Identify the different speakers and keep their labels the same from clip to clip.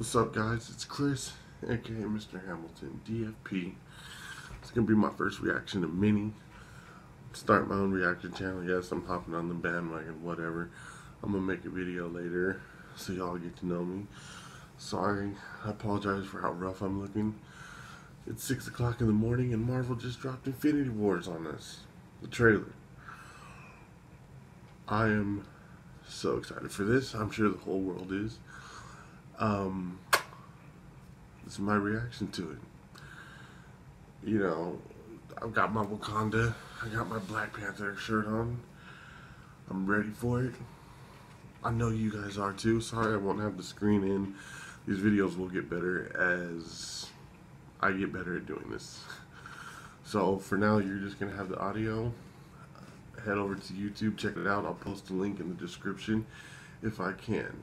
Speaker 1: What's up, guys? It's Chris, aka Mr. Hamilton, DFP. It's gonna be my first reaction to Mini. Start my own reaction channel. Yes, I'm hopping on the bandwagon, whatever. I'm gonna make a video later so y'all get to know me. Sorry, I apologize for how rough I'm looking. It's 6 o'clock in the morning and Marvel just dropped Infinity Wars on us. The trailer. I am so excited for this. I'm sure the whole world is. Um, this is my reaction to it. You know, I've got my Wakanda, I got my Black Panther shirt on. I'm ready for it. I know you guys are too. Sorry I won't have the screen in. These videos will get better as I get better at doing this. So for now, you're just going to have the audio. Head over to YouTube, check it out. I'll post a link in the description if I can.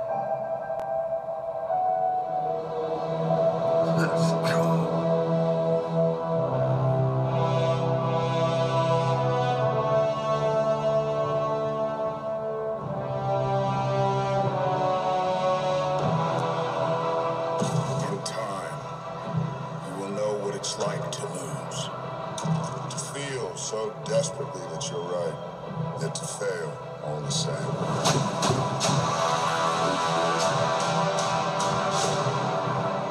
Speaker 2: So desperately that you're right, yet to fail all the same.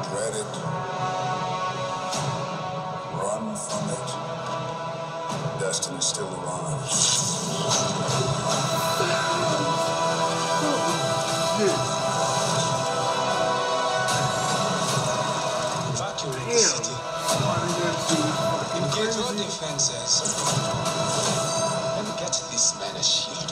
Speaker 2: Dread it. Run from it. Destiny still arrives.
Speaker 3: Evacuate your. And get this man a shield.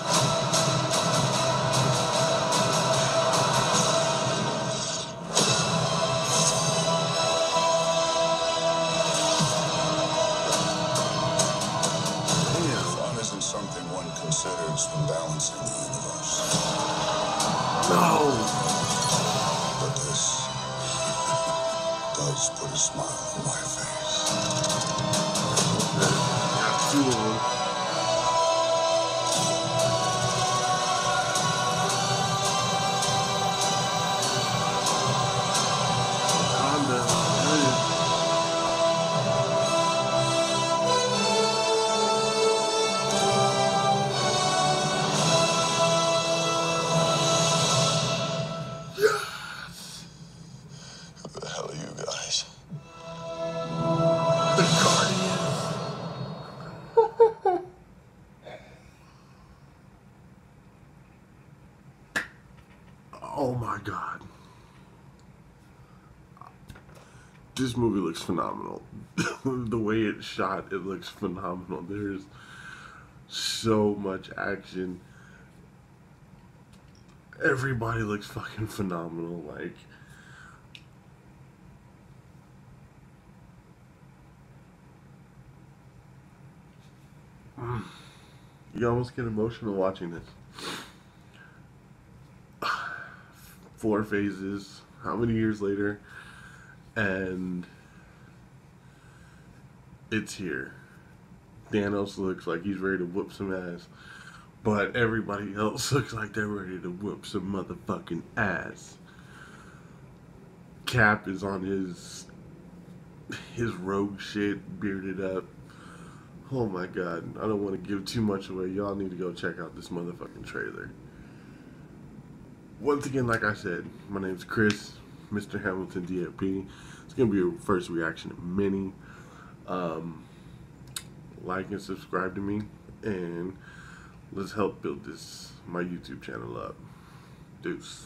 Speaker 2: Isn't something one considers when balancing the universe.
Speaker 1: No!
Speaker 2: But this does put a smile on my face.
Speaker 1: Got oh my god. This movie looks phenomenal. the way it's shot, it looks phenomenal. There's so much action. Everybody looks fucking phenomenal. Like, mm. You almost get emotional watching this. Four phases, how many years later? And it's here. Thanos looks like he's ready to whoop some ass. But everybody else looks like they're ready to whoop some motherfucking ass. Cap is on his his rogue shit, bearded up. Oh my god, I don't want to give too much away. Y'all need to go check out this motherfucking trailer. Once again, like I said, my name is Chris, Mr. Hamilton DFP. It's gonna be your first reaction to many. Um, like and subscribe to me, and let's help build this my YouTube channel up. Deuce.